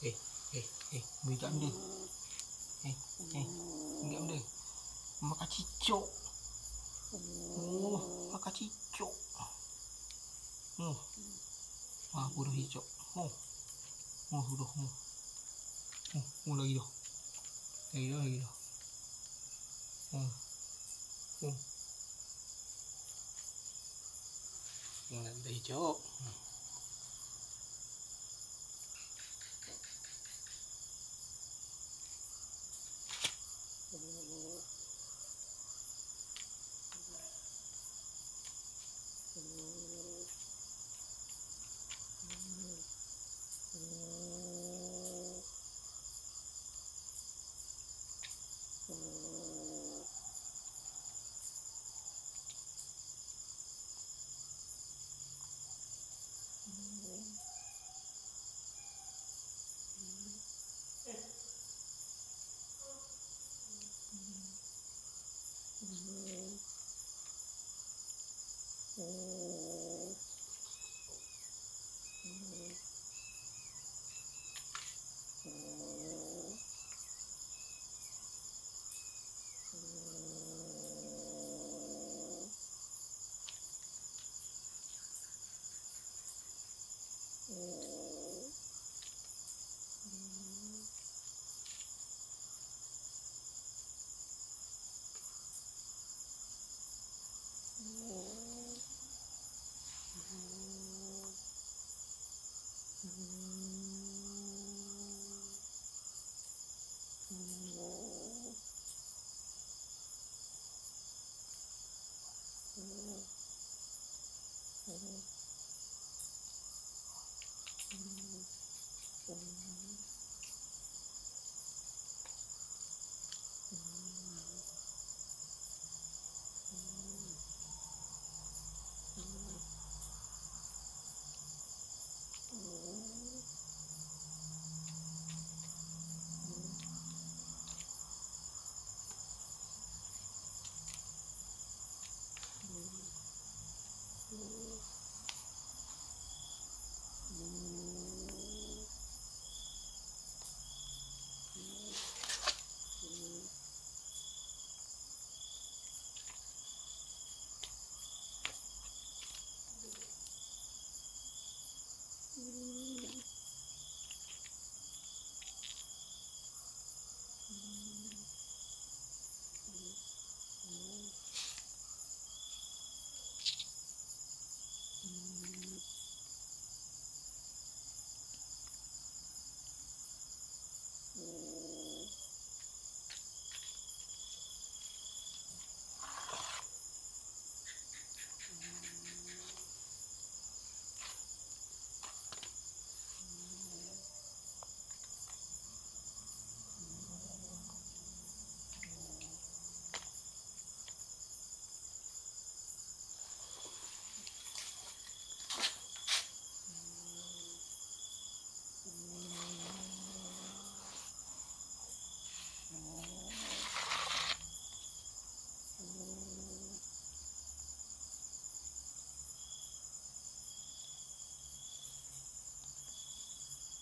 eh eh eh bigam dia eh eh bigam dia makan cicok ô makan cicok oh ah buruh hijau oh oh sudah ô ô oh lagi dah lagi dah lagi dah oh oh yang ada hijau Mm-hmm.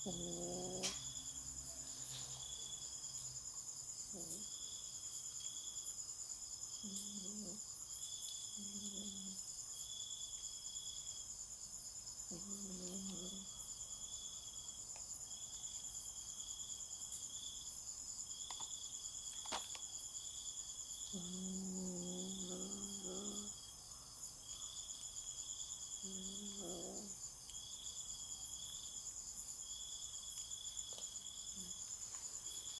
Amen.